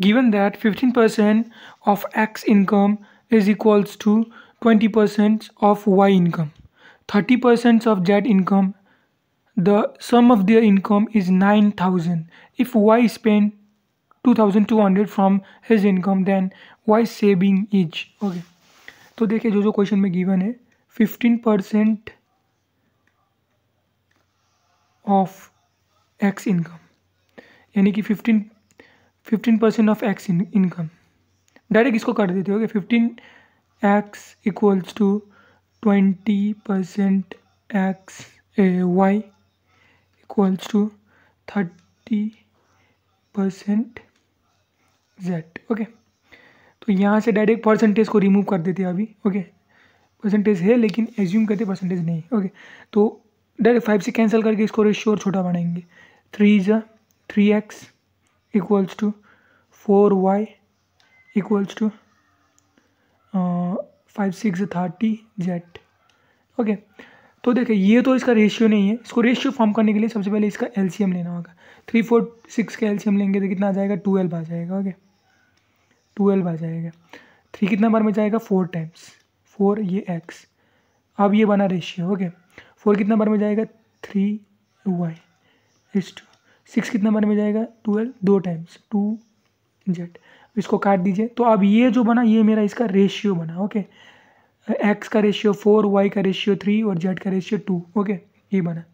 given that 15% of x income is equals to 20% of y income 30% of z income the sum of their income is 9000 if y spend 2200 from his income then y saving each okay तो देखिए जो जो question में given है 15 percent of x income यानी कि 15 fifteen percent of x income direct इसको कर देते हो fifteen x equals to twenty percent x y equals to thirty percent z okay तो यहाँ से डायरेक्ट परसेंटेज को रिमूव कर देते हैं अभी ओके परसेंटेज है, लेकिन एज्यूम करते परसेंटेज नहीं ओके तो डायरेक्ट फाइव से कैंसिल करके इसको रेशियो और छोटा बनाएँगे। थ्री ज़ा three x equals to 4y equals to five six thirty z okay तो देखिए, ये तो इसका रेशियो नहीं है। इसको रेशियो फॉर्म करने के लिए सबसे पहले इसका एलसीएम लेना होगा। थ्री फोर सिक्स का एलसीएम लेंगे तो कितना आ जाएगा? ट्वेल्व आ जाएगा। ओके ट्वेल्व आ जाएगा। थ्री कितना बार में जाएगा? फोर टाइम्स फोर ये एक्स अब ये बना रेशियो ओके फोर कितना बार में जाएगा? Three y is to six कितना बार में जाएगा? ट्वेल्व? दो टाइम्स टू जेड इसको काट दीजिए। तो अब ये जो बना, ये मेरा इसका रेशियो बना ओके एक्स का रेशियो फोर वाई का रेशियो थ्री और जेड का रेशियो टू ओके ये बना।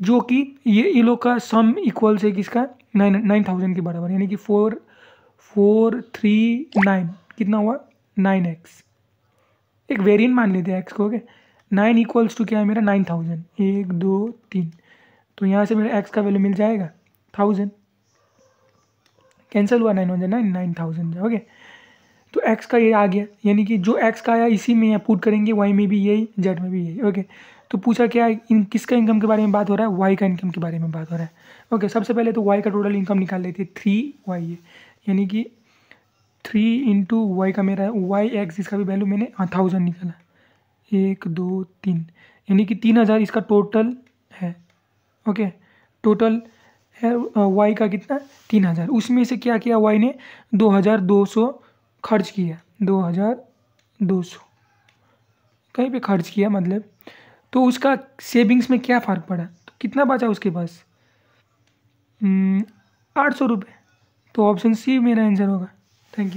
जो कि ये ये लोग का सम इक्वल्स है किसका नाइन नाइन थाउज़ेंड के बराबर, यानी कि फोर फोर थ्री नाइन कितना हुआ? नाइन एक्स एक वेरिएंट मान लेते हैं एक्स को ओके नाइन इक्वल्स टू क्या है मेरा? नाइन थाउज़ेंड एक, दो, तीन. तो यहाँ से मेरा एक्स का वैल्यू मिल जाएगा थाउज़ेंड कैंसिल हुआ nine one nine nine thousand okay तो एक्स का ये आ गया, यानी कि जो एक्स का आया, इसी में पुट करेंगे वाई में भी यही जेड में भी यही ओके तो पूछा क्या इन किसका इनकम के बारे में बात हो रहा है? वाई का इनकम के बारे में बात हो रहा है ओके सबसे पहले तो वाई का टोटल इनकम निकाल लेते हैं थ्री वाई है यानी कि थ्री इंटू वाई का मेरा वाई एक्स इसका भी वैल्यू मैंने थाउज़ेंड निकाला। एक, दो, तीन, यानी कि तीन हज़ार इसका टोटल है। ओके, टोटल, है वाई का कितना? तीन हज़ार। उसमें से क्या किया वाई ने? दो हज़ार दो सौ खर्च किया। दो हज़ार दो सौ। कहीं पे खर्च किया मतलब? तो उसका सेविंग्स में क्या फ़र्क पड़ा? तो कितना बचा उसके पास? आठ सौ रुपये तो ऑप्शन सी मेरा आंसर होगा। Thank you